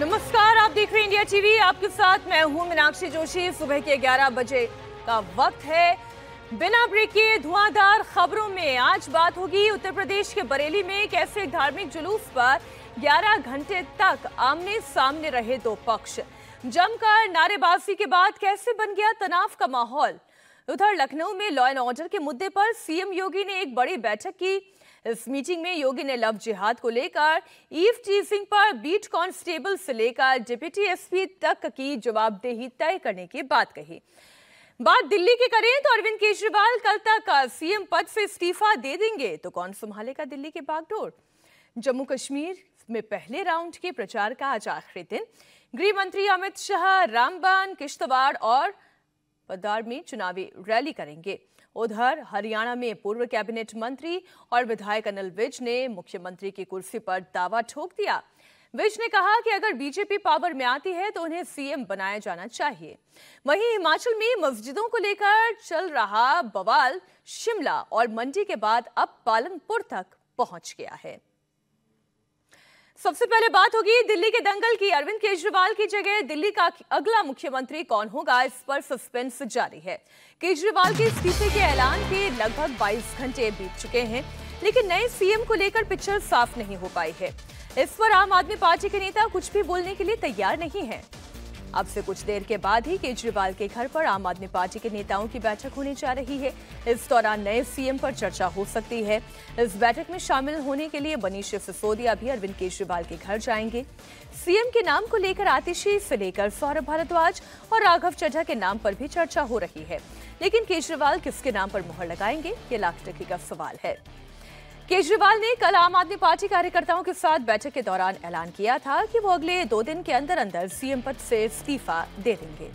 नमस्कार, आप देख रहे हैं इंडिया टीवी। आपके साथ मैं हूँ मीनाक्षी जोशी। सुबह के 11 बजे का वक्त है। बिना ब्रेक के धुआंधार खबरों में आज बात होगी उत्तर प्रदेश के बरेली में कैसे धार्मिक जुलूस पर 11 घंटे तक आमने सामने रहे दो पक्ष। जमकर नारेबाजी के बाद कैसे बन गया तनाव का माहौल? उधर लखनऊ में लॉ एंड ऑर्डर के मुद्दे पर सीएम योगी ने एक बड़ी बैठक की। इस मीटिंग में योगी ने लव जिहाद को लेकर ईव टीजिंग पर बीट कांस्टेबल से लेकर डिप्टी एसपी तक की जवाबदेही तय करने की बात कही। बात दिल्ली की करें तो अरविंद केजरीवाल कल तक सीएम पद से इस्तीफा दे देंगे तो कौन संभालेगा दिल्ली के बागडोर? जम्मू कश्मीर में पहले राउंड के प्रचार का आज आखिरी दिन। गृह मंत्री अमित शाह, रामबन, किश्तवाड़ और पदार में चुनावी रैली करेंगे। उधर हरियाणा में पूर्व कैबिनेट मंत्री और विधायक अनिल विज ने मुख्यमंत्री की कुर्सी पर दावा ठोक दिया। विज ने कहा कि अगर बीजेपी पावर में आती है तो उन्हें सीएम बनाया जाना चाहिए। वहीं हिमाचल में मस्जिदों को लेकर चल रहा बवाल शिमला और मंडी के बाद अब पालनपुर तक पहुँच गया है। सबसे पहले बात होगी दिल्ली के दंगल की। अरविंद केजरीवाल की जगह दिल्ली का अगला मुख्यमंत्री कौन होगा? इस पर सस्पेंस जारी है। केजरीवाल के इस्तीफे के ऐलान के लगभग 22 घंटे बीत चुके हैं, लेकिन नए सीएम को लेकर पिक्चर साफ़ नहीं हो पाई है। इस पर आम आदमी पार्टी के नेता कुछ भी बोलने के लिए तैयार नहीं है। अब से कुछ देर के बाद ही केजरीवाल के घर पर आम आदमी पार्टी के नेताओं की बैठक होने जा रही है। इस दौरान नए सीएम पर चर्चा हो सकती है। इस बैठक में शामिल होने के लिए मनीष सिसोदिया भी अरविंद केजरीवाल के घर जाएँगे। सीएम के नाम को लेकर आतिशी से लेकर सौरभ भारद्वाज और राघव चड्ढा के नाम पर भी चर्चा हो रही है। लेकिन केजरीवाल किसके नाम पर मुहर लगाएँगे, ये लाख टकी का सवाल है। केजरीवाल ने कल आम आदमी पार्टी कार्यकर्ताओं के साथ बैठक के दौरान ऐलान किया था कि वो अगले दो दिन के अंदर अंदर सीएम पद से इस्तीफा दे देंगे।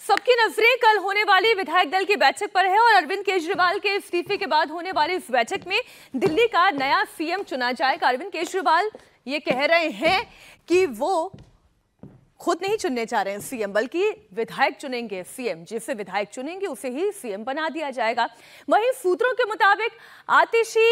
सबकी नज़रें कल होने वाली विधायक दल की बैठक पर है और अरविंद केजरीवाल के इस्तीफे के बाद होने वाली इस बैठक में दिल्ली का नया सीएम चुना जाएगा। अरविंद केजरीवाल ये कह रहे हैं कि वो खुद नहीं चुनने जा रहे हैं सीएम, बल्कि विधायक चुनेंगे सीएम। जिसे विधायक चुनेंगे, उसे ही सीएम बना दिया जाएगा। वहीं सूत्रों के मुताबिक, आतिशी,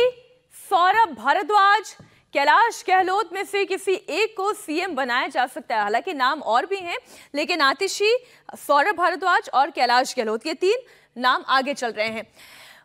सौरभ, भारद्वाज, कैलाश गहलोत में से किसी एक को सीएम बनाया जा सकता है। हालाँकि नाम और भी हैं, लेकिन आतिशी, सौरभ, भारद्वाज और कैलाश गहलोत, ये तीन नाम आगे चल रहे हैं।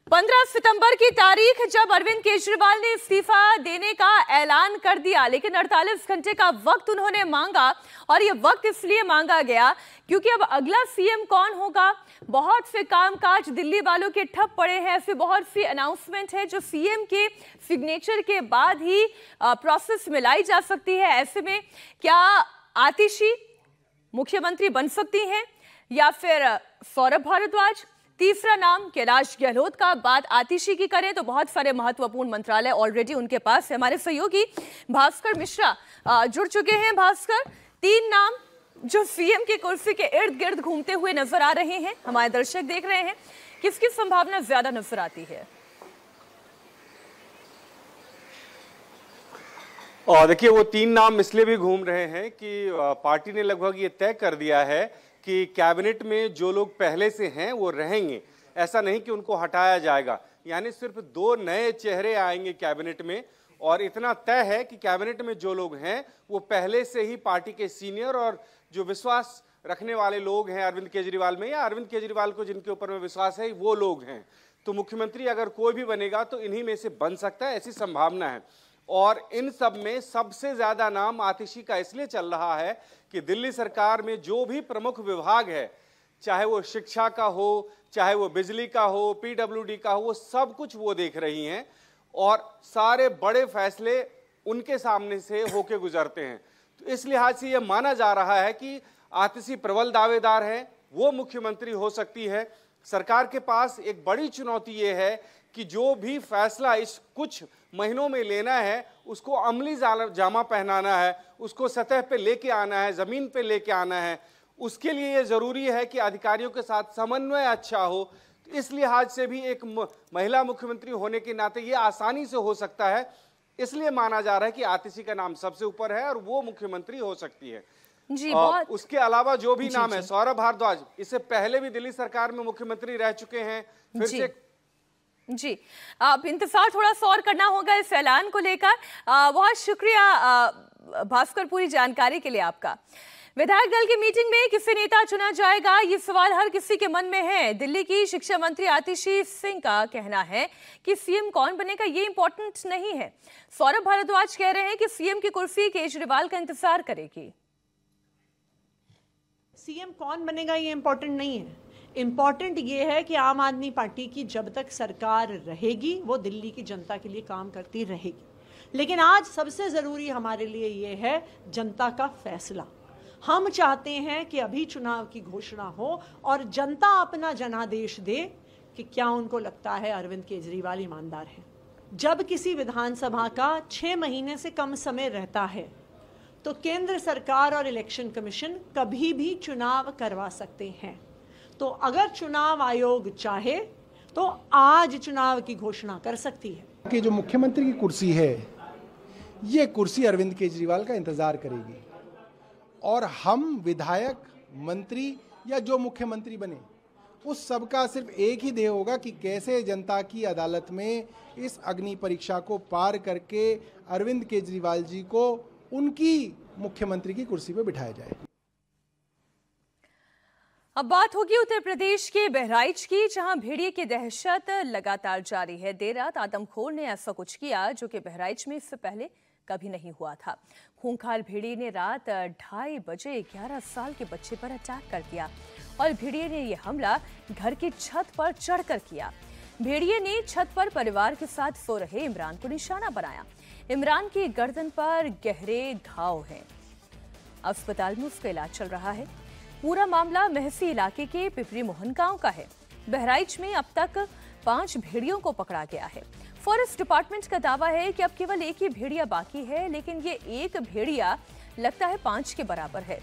15 सितंबर की तारीख जब अरविंद केजरीवाल ने इस्तीफा देने का ऐलान कर दिया, लेकिन 48 घंटे का वक्त उन्होंने मांगा और ये वक्त इसलिए मांगा गया क्योंकि अब अगला सीएम कौन होगा? बहुत से कामकाज दिल्ली वालों के ठप पड़े हैं। ऐसे बहुत सी अनाउंसमेंट है जो सीएम के सिग्नेचर के बाद ही प्रोसेस में लाई जा सकती है। ऐसे में क्या आतिशी मुख्यमंत्री बन सकती हैं या फिर सौरभ भारद्वाज? तीसरा नाम कैलाश गहलोत का बात आतिशी की करें तो बहुत सारे महत्वपूर्ण मंत्रालय ऑलरेडी उनके पास है। हमारे सहयोगी भास्कर मिश्रा जुड़ चुके हैं। भास्कर, तीन नाम जो सीएम की कुर्सी के इर्द गिर्द घूमते हुए नज़र आ रहे हैं, हमारे दर्शक देख रहे हैं। किसकी संभावना ज़्यादा नज़र आती है? और देखिए, वो तीन नाम इसलिए भी घूम रहे हैं कि पार्टी ने लगभग ये तय कर दिया है कि कैबिनेट में जो लोग पहले से हैं, वो रहेंगे। ऐसा नहीं कि उनको हटाया जाएगा। यानी सिर्फ़ दो नए चेहरे आएँगे कैबिनेट में, और इतना तय है कि कैबिनेट में जो लोग हैं, वो पहले से ही पार्टी के सीनियर और जो विश्वास रखने वाले लोग हैं अरविंद केजरीवाल में, या अरविंद केजरीवाल को जिनके ऊपर में विश्वास है, वो लोग हैं। तो मुख्यमंत्री अगर कोई भी बनेगा तो इन्हीं में से बन सकता है, ऐसी संभावना है। और इन सब में सबसे ज़्यादा नाम आतिशी का इसलिए चल रहा है कि दिल्ली सरकार में जो भी प्रमुख विभाग है, चाहे वो शिक्षा का हो, चाहे वो बिजली का हो, पीडब्ल्यूडी का हो, वो सब कुछ वो देख रही हैं और सारे बड़े फैसले उनके सामने से होके गुजरते हैं। तो इस लिहाज से ये माना जा रहा है कि आतिशी प्रबल दावेदार है, वो मुख्यमंत्री हो सकती है। सरकार के पास एक बड़ी चुनौती ये है कि जो भी फैसला इस कुछ महीनों में लेना है उसको अमली जामा पहनाना है उसको सतह पे लेके आना है ज़मीन पे लेके आना है उसके लिए ये ज़रूरी है कि अधिकारियों के साथ समन्वय अच्छा हो। तो इस लिहाज से भी एक महिला मुख्यमंत्री होने के नाते ये आसानी से हो सकता है। इसलिए माना जा रहा है कि आतिशी का नाम सबसे ऊपर है और वो मुख्यमंत्री हो सकती है। जी बहुत उसके अलावा जो भी नाम है सौरभ भारद्वाज इससे पहले भी दिल्ली सरकार में मुख्यमंत्री रह चुके हैं फिर से जी अब इंतज़ार थोड़ा सा और करना होगा इस ऐलान को लेकर। बहुत शुक्रिया भास्कर, पूरी जानकारी के लिए आपका। विधायक दल की मीटिंग में किसे नेता चुना जाएगा, ये सवाल हर किसी के मन में है। दिल्ली की शिक्षा मंत्री आतिशी सिंह का कहना है कि सीएम कौन बनेगा, ये इंपॉर्टेंट नहीं है। सौरभ भारद्वाज कह रहे हैं कि सीएम की कुर्सी केजरीवाल का इंतज़ार करेगी। सीएम कौन बनेगा, ये इम्पोर्टेंट नहीं है। इंपॉर्टेंट ये है कि आम आदमी पार्टी की जब तक सरकार रहेगी, वो दिल्ली की जनता के लिए काम करती रहेगी। लेकिन आज सबसे ज़रूरी हमारे लिए ये है जनता का फैसला। हम चाहते हैं कि अभी चुनाव की घोषणा हो और जनता अपना जनादेश दे कि क्या उनको लगता है अरविंद केजरीवाल ईमानदार है। जब किसी विधानसभा का छः महीने से कम समय रहता है तो केंद्र सरकार और इलेक्शन कमीशन कभी भी चुनाव करवा सकते हैं। तो अगर चुनाव आयोग चाहे तो आज चुनाव की घोषणा कर सकती है। कि जो मुख्यमंत्री की कुर्सी है, ये कुर्सी अरविंद केजरीवाल का इंतज़ार करेगी। और हम विधायक, मंत्री या जो मुख्यमंत्री बने, उस सबका सिर्फ़ एक ही ध्येय होगा कि कैसे जनता की अदालत में इस अग्नि परीक्षा को पार करके अरविंद केजरीवाल जी को उनकी मुख्यमंत्री की कुर्सी पर बिठाया जाए। अब बात होगी उत्तर प्रदेश के बहराइच की, जहाँ भेड़िए की दहशत लगातार जारी है। देर रात आदमखोर ने ऐसा कुछ किया जो कि बहराइच में इससे पहले कभी नहीं हुआ था। खूंखार भेड़िए ने रात ढाई बजे 11 साल के बच्चे पर अटैक कर दिया और भेड़िए ने यह हमला घर की छत पर चढ़कर किया। भेड़िए ने छत पर परिवार के साथ सो रहे इमरान को निशाना बनाया। इमरान की गर्दन पर गहरे घाव हैं। अस्पताल में उसका इलाज चल रहा है। पूरा मामला महसी इलाके के पिपरी मोहन गाँव का है। बहराइच में अब तक पाँच भेड़ियों को पकड़ा गया है। फॉरेस्ट डिपार्टमेंट का दावा है कि अब केवल एक ही भेड़िया बाकी है, लेकिन ये एक भेड़िया लगता है पाँच के बराबर है।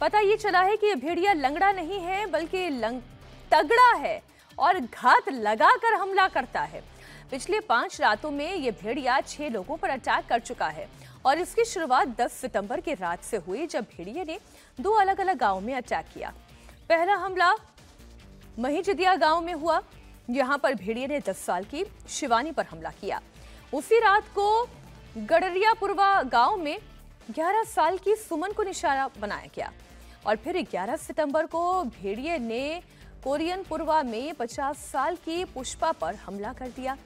पता ये चला है कि यह भेड़िया लंगड़ा नहीं है, बल्कि लंग, तगड़ा है और घात लगाकर हमला करता है। पिछले पाँच रातों में ये भेड़िया छह लोगों पर अटैक कर चुका है और इसकी शुरुआत 10 सितंबर की रात से हुई जब भेड़िए ने दो अलग अलग गाँव में अटैक किया। पहला हमला महिजदिया गाँव में हुआ यहाँ पर भेड़िए ने 10 साल की शिवानी पर हमला किया। उसी रात को गडरियापुरवा गाँव में 11 साल की सुमन को निशाना बनाया गया और फिर 11 सितंबर को भेड़िए ने कोरियनपुरवा में 50 साल की पुष्पा पर हमला कर दिया।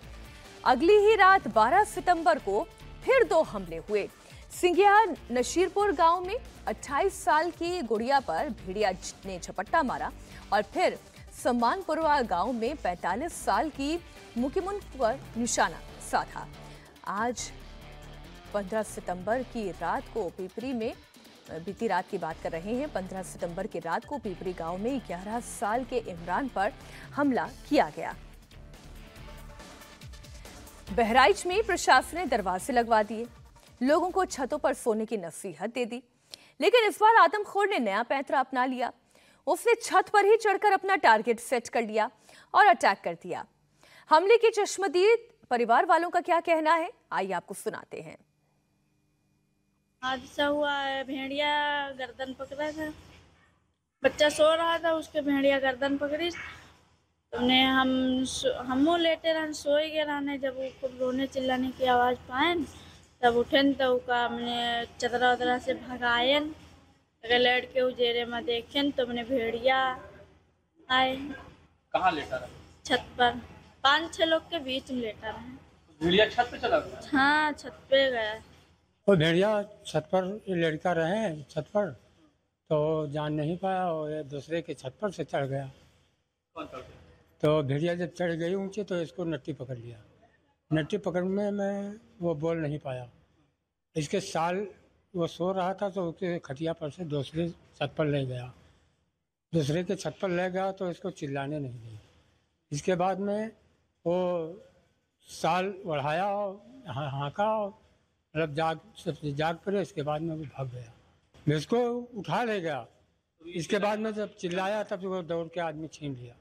अगली ही रात 12 सितंबर को फिर दो हमले हुए। सिंगिया नशीरपुर गाँव में 28 साल की गुड़िया पर भेड़िया ने झपट्टा मारा और फिर सम्मानपुरवा गाँव में 45 साल की मुकिमुन पर निशाना साधा। आज 15 सितंबर की रात को पिपरी में, बीती रात की बात कर रहे हैं 15 सितंबर की रात को पिपरी गाँव में 11 साल के इमरान पर हमला किया गया। बहराइच में प्रशासन ने दरवाजे लगवा दिए। लोगों को छतों पर सोने की नसीहत दे दी। लेकिन इस बार आदमखोर ने नया पैंतरा अपना लिया। उसने छत पर ही चढ़कर अपना टारगेट सेट कर लिया और अटैक कर दिया। हमले की चश्मदीद परिवार वालों का क्या कहना है? आइए आपको सुनाते हैं। हादसा हुआ है, भेड़िया गर्दन पकड़ा था। बच्चा सो रहा था, उसके भेड़िया गर्दन पकड़ी। तुमने हम हम लेटे रहने सोए गए रहने जब वो खूब रोने चिल्लाने की आवाज़ पाए तब उठे तो का हमने चदरा वदरा से भगाए अगर लड़के उजेरे में देखे तो हमने भेड़िया आए। कहाँ लेटा रहा? छत पर। पाँच छह लोग के बीच में लेटा रहे। भेड़िया छत पे चला गया? हाँ छत पे गया। वो भेड़िया छत पर ये लड़का रहे छत पर तो जान नहीं पाया और दूसरे के छत पर से चढ़ गया। कौन चढ़ गया? तो भेड़िया जब चढ़ गई ऊँचे तो इसको नट्टी पकड़ लिया। नट्टी पकड़ने में वो बोल नहीं पाया। इसके साल वो सो रहा था तो उसके खटिया पर से दूसरे छत पर ले गया। दूसरे के छत पर ले गया तो इसको चिल्लाने नहीं दिया। इसके बाद में वो साल बढ़ाया और हाँका और मतलब जाग सबसे जाग पड़े, इसके बाद में वो भाग गया। मैं उसको उठा ले गया। इसके बाद में जब चिल्लाया, तब वो दौड़ के आदमी छीन लिया।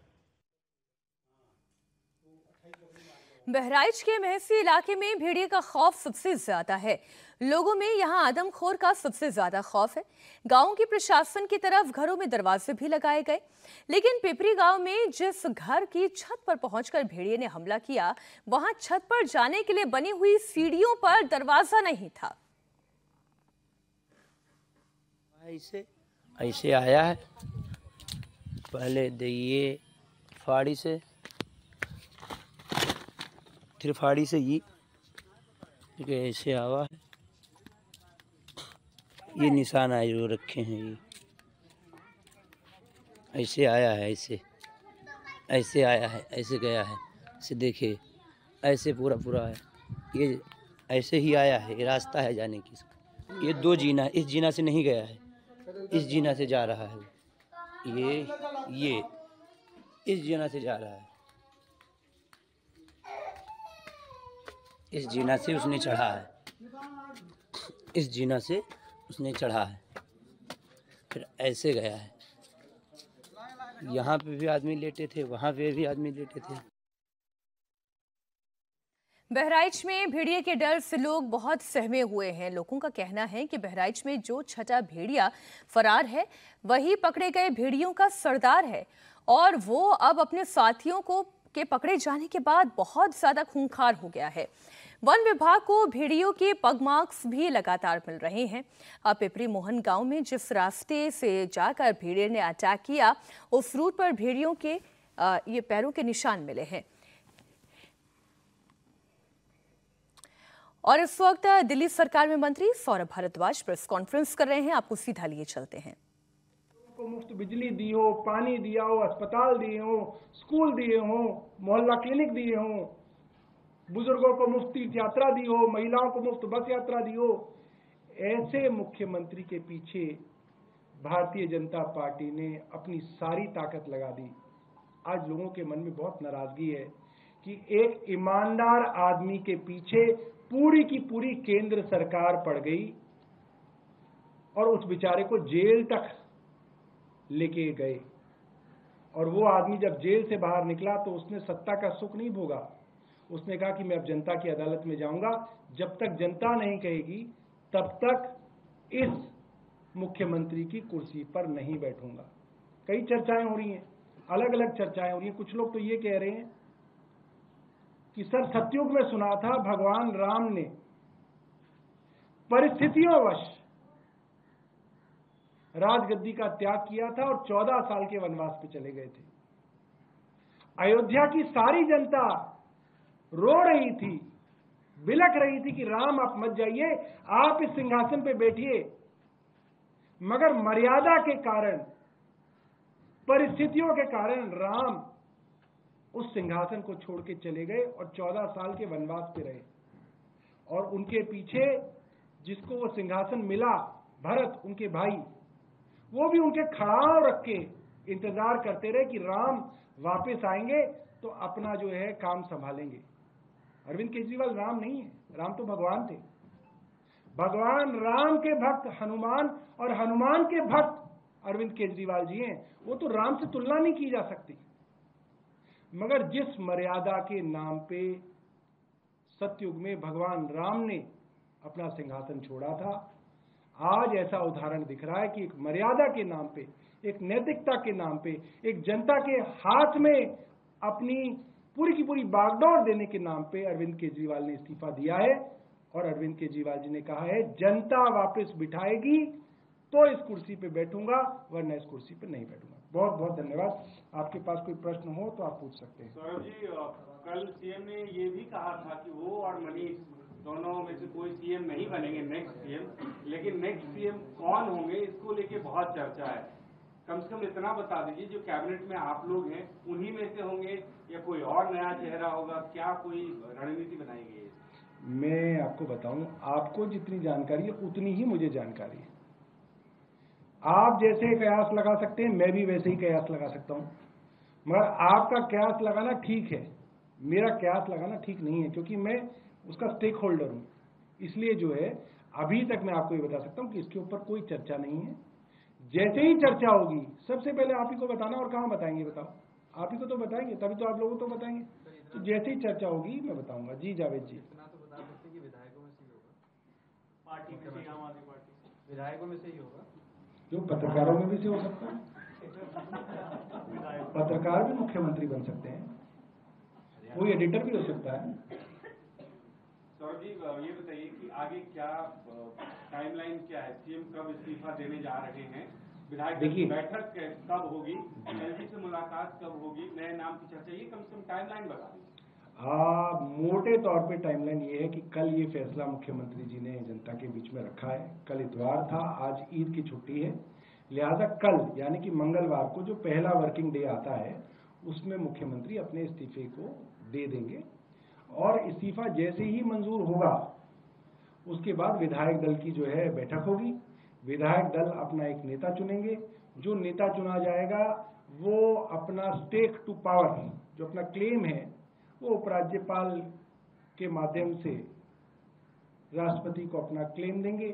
बहराइच के महसी इलाके में भेड़िए का खौफ सबसे ज़्यादा है। लोगों में यहाँ आदमखोर का सबसे ज़्यादा खौफ है। गाँव की प्रशासन की तरफ़ घरों में दरवाजे भी लगाए गए। लेकिन पिपरी गाँव में जिस घर की छत पर पहुंचकर भेड़िए ने हमला किया, वहाँ छत पर जाने के लिए बनी हुई सीढ़ियों पर दरवाज़ा नहीं था। ऐसे ऐसे आया है। पहले दिए फाड़ी से फिर फाड़ी से ठीक ऐसे आवा है। ये निशान आए जो रखे हैं ये। ऐसे आया है, ऐसे ऐसे आया है, ऐसे गया है। ऐसे देखिए ऐसे पूरा पूरा है। ये ऐसे ही आया है, ये रास्ता है जाने की ये दो जीना, इस जीना से नहीं गया है। इस जीना से जा रहा है। ये ये, इस जीना से जा रहा है। इस जीना से उसने चढ़ा है। इस जीना से उसने चढ़ा है। फिर ऐसे गया है। यहाँ पे भी आदमी लेटे थे, वहाँ पे भी आदमी लेटे थे। बहराइच में भेड़िए के डर से लोग बहुत सहमे हुए हैं। लोगों का कहना है कि बहराइच में जो छठा भेड़िया फरार है, वही पकड़े गए भेड़ियों का सरदार है। और वो अब अपने साथियों को के पकड़े जाने के बाद बहुत ज़्यादा खूंखार हो गया है। वन विभाग को भेड़ियों के पगमार्क्स भी लगातार मिल रहे हैं। अब पिपरी मोहन गाँव में जिस रास्ते से जाकर भेड़िए ने अटैक किया, उस रूट पर भेड़ियों के ये पैरों के निशान मिले हैं। और इस वक्त दिल्ली सरकार में मंत्री सौरभ भारद्वाज प्रेस कॉन्फ्रेंस कर रहे हैं। आपको सीधा लिए चलते हैं। को मुफ़्त बिजली दी हो, पानी दिया हो, अस्पताल दिए हो, स्कूल दिए हो, मोहल्ला क्लिनिक दिए हो बुज़ुर्गों को मुफ़्त तीर्थ यात्रा दी हो, महिलाओं को मुफ़्त बस यात्रा दी हो, ऐसे मुख्यमंत्री के पीछे भारतीय जनता पार्टी ने अपनी सारी ताकत लगा दी। आज लोगों के मन में बहुत नाराज़गी है कि एक ईमानदार आदमी के पीछे पूरी की पूरी केंद्र सरकार पड़ गई और उस बेचारे को जेल तक लेके गए। और वो आदमी जब जेल से बाहर निकला तो उसने सत्ता का सुख नहीं भोगा। उसने कहा कि मैं अब जनता की अदालत में जाऊँगा। जब तक जनता नहीं कहेगी, तब तक इस मुख्यमंत्री की कुर्सी पर नहीं बैठूँगा। कई चर्चाएँ हो रही हैं अलग अलग चर्चाएँ हो रही हैं। कुछ लोग तो ये कह रहे हैं कि, सर, सत्युग में सुना था, भगवान राम ने परिस्थितियों वश राजगद्दी का त्याग किया था और चौदह साल के वनवास पे चले गए थे। अयोध्या की सारी जनता रो रही थी बिलक रही थी कि राम आप मत जाइए, आप इस सिंहासन पे बैठिए। मगर मर्यादा के कारण, परिस्थितियों के कारण राम उस सिंहासन को छोड़ के चले गए और चौदह साल के वनवास पे रहे। और उनके पीछे जिसको वो सिंहासन मिला, भरत, उनके भाई, वो भी उनके खड़ाव रख के इंतज़ार करते रहे कि राम वापस आएँगे तो अपना जो है काम संभालेंगे। अरविंद केजरीवाल राम नहीं है। राम तो भगवान थे। भगवान राम के भक्त हनुमान और हनुमान के भक्त अरविंद केजरीवाल जी हैं। वो तो राम से तुलना नहीं की जा सकती। मगर जिस मर्यादा के नाम पे सत्युग में भगवान राम ने अपना सिंहासन छोड़ा था, आज ऐसा उदाहरण दिख रहा है कि एक मर्यादा के नाम पे, एक नैतिकता के नाम पे, एक जनता के हाथ में अपनी पूरी की पूरी बागडोर देने के नाम पे अरविंद केजरीवाल ने इस्तीफा दिया है। और अरविंद केजरीवाल जी ने कहा है, जनता वापस बिठाएगी तो इस कुर्सी पे बैठूँगा, वरना इस कुर्सी पे नहीं बैठूँगा। बहुत बहुत धन्यवाद। आपके पास कोई प्रश्न हो तो आप पूछ सकते हैं। सौरभ जी कल सीएम ने ये भी कहा था कि वो और मनीष दोनों में से कोई सीएम नहीं बनेंगे, नेक्स्ट सीएम। लेकिन नेक्स्ट सीएम कौन होंगे, इसको लेके बहुत चर्चा है। कम से कम इतना बता दीजिए, जो कैबिनेट में आप लोग हैं, उन्हीं में से होंगे या कोई और नया चेहरा होगा? क्या कोई रणनीति बनाई गई है? मैं आपको बताऊँ, आपको जितनी जानकारी है, उतनी ही मुझे जानकारी है। आप जैसे कयास लगा सकते हैं, मैं भी वैसे ही कयास लगा सकता हूँ। मगर आपका कयास लगाना ठीक है। मेरा कयास लगाना ठीक नहीं है, क्योंकि मैं उसका स्टेक होल्डर हूँ। इसलिए जो है, अभी तक मैं आपको ये बता सकता हूँ कि इसके ऊपर कोई चर्चा नहीं है। जैसे ही चर्चा होगी सबसे पहले आप ही को बताना और कहाँ बताएँगे बताओ। आप ही को तो बताएँगे तभी तो आप लोगों को तो बताएँगे। तो जैसे ही चर्चा होगी मैं बताऊँगा। जी जावेद जी। पार्टी में से आम आदमी पार्टी विधायकों में से ही होगा। जो पत्रकारों में भी से हो सकता है। पत्रकार भी मुख्यमंत्री बन सकते हैं। कोई एडिटर भी हो सकता है। सौरभ जी ये बताइए कि आगे क्या टाइमलाइन क्या है? सीएम कब इस्तीफा देने जा रहे हैं? विधायक की। बैठक कब होगी? एलजी से मुलाकात कब होगी? नए नाम की चर्चा ये कम से कम टाइमलाइन बता दीजिए। मोटे तौर पे टाइमलाइन ये है कि कल ये फैसला मुख्यमंत्री जी ने जनता के बीच में रखा है। कल इतवार था आज ईद की छुट्टी है। लिहाजा कल यानी कि मंगलवार को जो पहला वर्किंग डे आता है उसमें मुख्यमंत्री अपने इस्तीफे को दे देंगे। और इस्तीफा जैसे ही मंजूर होगा, उसके बाद विधायक दल की जो है बैठक होगी। विधायक दल अपना एक नेता चुनेंगे। जो नेता चुना जाएगा, वो अपना स्टेक टू पावर जो अपना क्लेम है, वो उपराज्यपाल के माध्यम से राष्ट्रपति को अपना क्लेम देंगे।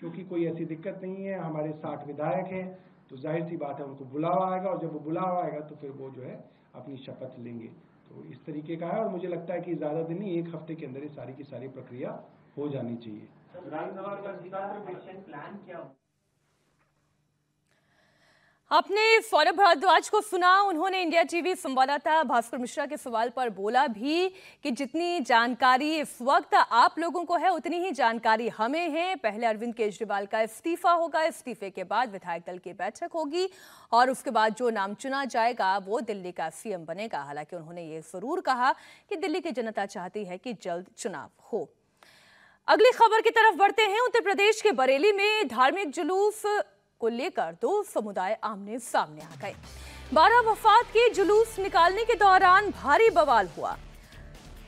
क्योंकि कोई ऐसी दिक्कत नहीं है, हमारे साठ विधायक हैं तो ज़ाहिर सी बात है उनको बुलावा आएगा और जब वो बुलावा आएगा तो फिर वो जो है अपनी शपथ लेंगे। तो इस तरीके का है और मुझे लगता है कि ज़्यादा दिन नहीं, एक हफ़्ते के अंदर ये सारी की सारी प्रक्रिया हो जानी चाहिए विधानसभा का विस्तार प्लान क्या हो आपने सौरभ भारद्वाज को सुना, उन्होंने इंडिया टीवी संवाददाता भास्कर मिश्रा के सवाल पर बोला भी कि जितनी जानकारी इस वक्त आप लोगों को है, उतनी ही जानकारी हमें है। पहले अरविंद केजरीवाल का इस्तीफा होगा, इस्तीफे के बाद विधायक दल की बैठक होगी और उसके बाद जो नाम चुना जाएगा, वो दिल्ली का सीएम बनेगा। हालाँकि उन्होंने ये ज़रूर कहा कि दिल्ली की जनता चाहती है कि जल्द चुनाव हो। अगली खबर की तरफ़ बढ़ते हैं। उत्तर प्रदेश के बरेली में धार्मिक जुलूस को लेकर दो समुदाय आमने सामने आ गए। बारह वफात के जुलूस निकालने के दौरान भारी बवाल हुआ।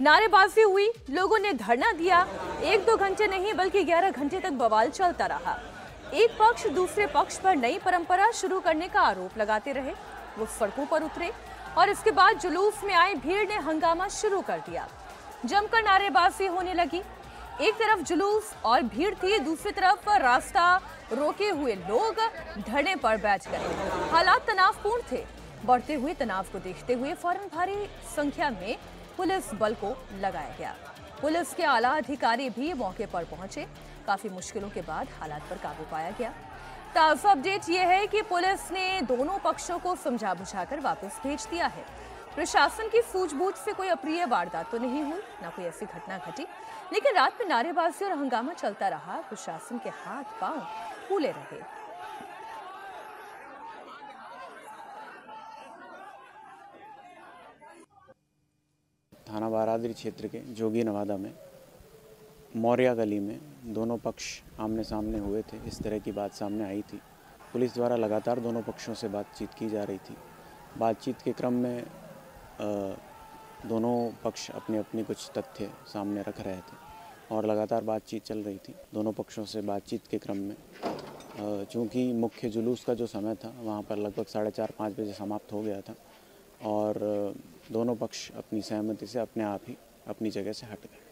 नारेबाजी हुई, लोगों ने धरना दिया। एक दो घंटे नहीं, बल्कि ग्यारह घंटे तक बवाल चलता रहा। एक पक्ष दूसरे पक्ष पर नई परंपरा शुरू करने का आरोप लगाते रहे। वो सड़कों पर उतरे और इसके बाद जुलूस में आई भीड़ ने हंगामा शुरू कर दिया। जमकर नारेबाजी होने लगी। एक तरफ़ जुलूस और भीड़ थी, दूसरी तरफ़ रास्ता रोके हुए लोग धरने पर बैठ गए। हालात तनावपूर्ण थे। बढ़ते हुए तनाव को देखते हुए फ़ौरन भारी संख्या में पुलिस बल को लगाया गया। पुलिस के आला अधिकारी भी मौके पर पहुँचे। काफ़ी मुश्किलों के बाद हालात पर काबू पाया गया। ताज़ा अपडेट ये है कि पुलिस ने दोनों पक्षों को समझा बुझाकर वापस भेज दिया है। प्रशासन की सूझबूझ से कोई अप्रिय वारदात तो नहीं हुई, ना कोई ऐसी घटना घटी। लेकिन रात में नारेबाजी और हंगामा चलता रहा, प्रशासन के हाथ पाँव फूले रहे। थाना बारादरी क्षेत्र के जोगी नवादा में, मौर्या गली में दोनों पक्ष आमने सामने हुए थे। इस तरह की बात सामने आई थी। पुलिस द्वारा लगातार दोनों पक्षों से बातचीत की जा रही थी। बातचीत के क्रम में दोनों पक्ष अपने अपने कुछ तथ्य सामने रख रहे थे और लगातार बातचीत चल रही थी दोनों पक्षों से बातचीत के क्रम में। चूँकि मुख्य जुलूस का जो समय था वहाँ पर लगभग साढ़े चार पाँच बजे समाप्त हो गया था और दोनों पक्ष अपनी सहमति से अपने आप ही अपनी जगह से हट गए।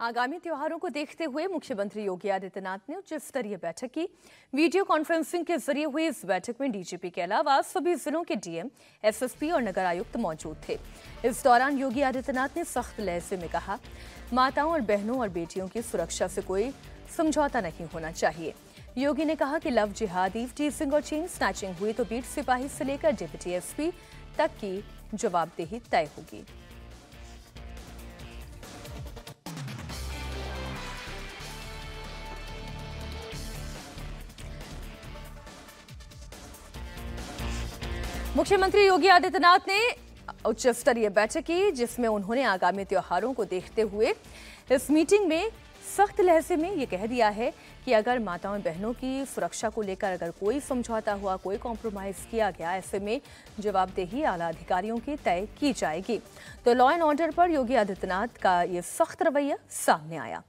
आगामी त्योहारों को देखते हुए मुख्यमंत्री योगी आदित्यनाथ ने उच्च स्तरीय बैठक की। वीडियो कॉन्फ्रेंसिंग के ज़रिए हुई इस बैठक में डीजीपी के अलावा सभी जिलों के डीएम, एसएसपी और नगर आयुक्त मौजूद थे। इस दौरान योगी आदित्यनाथ ने सख्त लहजे में कहा, माताओं और बहनों और बेटियों की सुरक्षा से कोई समझौता नहीं होना चाहिए। योगी ने कहा कि लव जिहाद टीजिंग और चेन स्नैचिंग हुई तो बीट सिपाही से लेकर डिप्टी एसपी तक की जवाबदेही तय होगी। मुख्यमंत्री योगी आदित्यनाथ ने उच्च स्तरीय बैठक की, जिसमें उन्होंने आगामी त्योहारों को देखते हुए इस मीटिंग में सख्त लहजे में ये कह दिया है कि अगर माताओं बहनों की सुरक्षा को लेकर अगर कोई समझौता हुआ, कोई कॉम्प्रोमाइज किया गया, ऐसे में जवाबदेही आला अधिकारियों की तय की जाएगी। तो लॉ एंड ऑर्डर पर योगी आदित्यनाथ का ये सख्त रवैया सामने आया।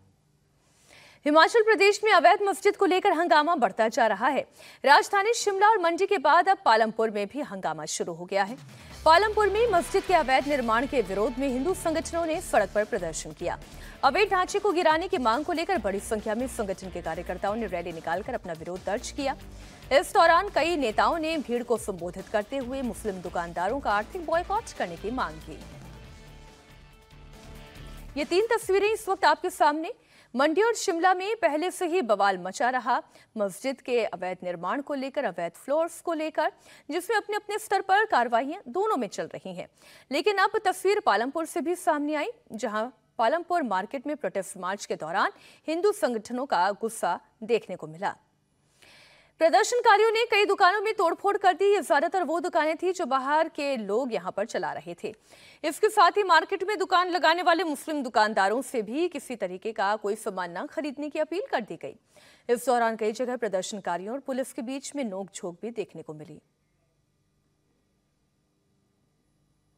हिमाचल प्रदेश में अवैध मस्जिद को लेकर हंगामा बढ़ता जा रहा है। राजधानी शिमला और मंडी के बाद अब पालमपुर में भी हंगामा शुरू हो गया है। पालमपुर में मस्जिद के अवैध निर्माण के विरोध में हिंदू संगठनों ने सड़क पर प्रदर्शन किया। अवैध ढांचे को गिराने की मांग को लेकर बड़ी संख्या में संगठन के कार्यकर्ताओं ने रैली निकालकर अपना विरोध दर्ज किया। इस दौरान कई नेताओं ने भीड़ को संबोधित करते हुए मुस्लिम दुकानदारों का आर्थिक बॉयकॉट करने की मांग की। ये तीन तस्वीरें इस वक्त आपके सामने। मंडी और शिमला में पहले से ही बवाल मचा रहा। मस्जिद के अवैध निर्माण को लेकर, अवैध फ्लोर्स को लेकर, जिसमें अपने अपने स्तर पर कार्रवाइयाँ दोनों में चल रही हैं। लेकिन अब तस्वीर पालमपुर से भी सामने आई, जहाँ पालमपुर मार्केट में प्रोटेस्ट मार्च के दौरान हिंदू संगठनों का गुस्सा देखने को मिला। प्रदर्शनकारियों ने कई दुकानों में तोड़फोड़ कर दी। ये ज़्यादातर वो दुकानें थी जो बाहर के लोग यहाँ पर चला रहे थे। इसके साथ ही मार्केट में दुकान लगाने वाले मुस्लिम दुकानदारों से भी किसी तरीके का कोई सामान न खरीदने की अपील कर दी गई। इस दौरान कई जगह प्रदर्शनकारियों और पुलिस के बीच में नोकझोंक भी देखने को मिली।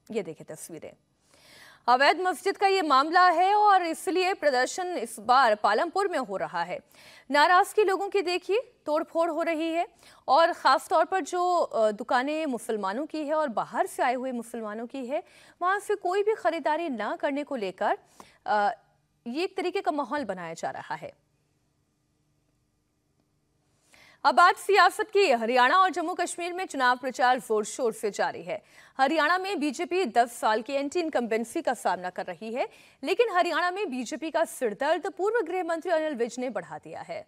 ये देखें तस्वीरें। अवैध मस्जिद का ये मामला है और इसलिए प्रदर्शन इस बार पालमपुर में हो रहा है। नाराज़गी लोगों की देखिए, तोड़फोड़ हो रही है और ख़ास तौर पर जो दुकानें मुसलमानों की है और बाहर से आए हुए मुसलमानों की है, वहाँ से कोई भी ख़रीदारी ना करने को लेकर ये एक तरीके का माहौल बनाया जा रहा है। अब बात सियासत की हरियाणा और जम्मू कश्मीर में चुनाव प्रचार ज़ोर शोर से जारी है। हरियाणा में बीजेपी 10 साल की एंटी इनकम्बेंसी का सामना कर रही है, लेकिन हरियाणा में बीजेपी का सिरदर्द पूर्व गृह मंत्री अनिल विज ने बढ़ा दिया है।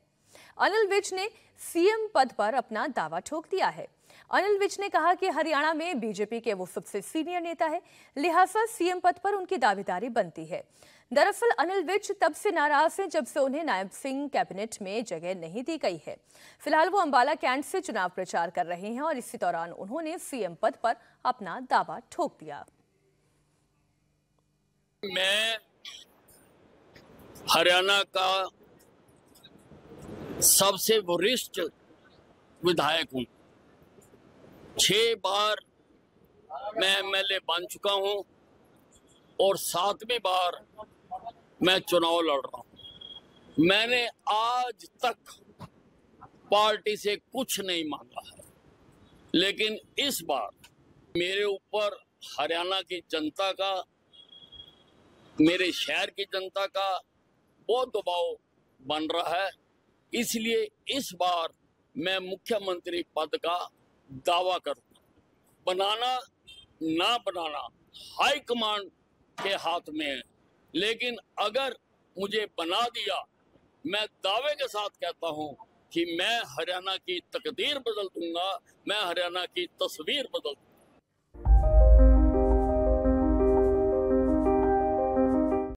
अनिल विज ने सीएम पद पर अपना दावा ठोक दिया है। अनिल विज ने कहा कि हरियाणा में बीजेपी के वो सबसे सीनियर नेता है, लिहाजा सीएम पद पर उनकी दावेदारी बनती है। दरअसल अनिल विज तब से नाराज़ हैं जब से उन्हें नायब सिंह कैबिनेट में जगह नहीं दी गई है। फ़िलहाल वो अंबाला कैंट से चुनाव प्रचार कर रहे हैं और इसी दौरान उन्होंने सीएम पद पर अपना दावा ठोक दिया। मैं हरियाणा का सबसे वरिष्ठ विधायक हूँ। छह बार मैं एमएलए बन चुका हूँ और सातवीं बार मैं चुनाव लड़ रहा हूँ। मैंने आज तक पार्टी से कुछ नहीं मांगा है। लेकिन इस बार मेरे ऊपर हरियाणा की जनता का, मेरे शहर की जनता का बहुत दबाव बन रहा है। इसलिए इस बार मैं मुख्यमंत्री पद का दावा करूँगा। बनाना ना बनाना हाई कमांड के हाथ में है। लेकिन अगर मुझे बना दिया, मैं दावे के साथ कहता हूँ कि मैं हरियाणा की तकदीर बदल दूँगा, मैं हरियाणा की तस्वीर बदल दूँगा।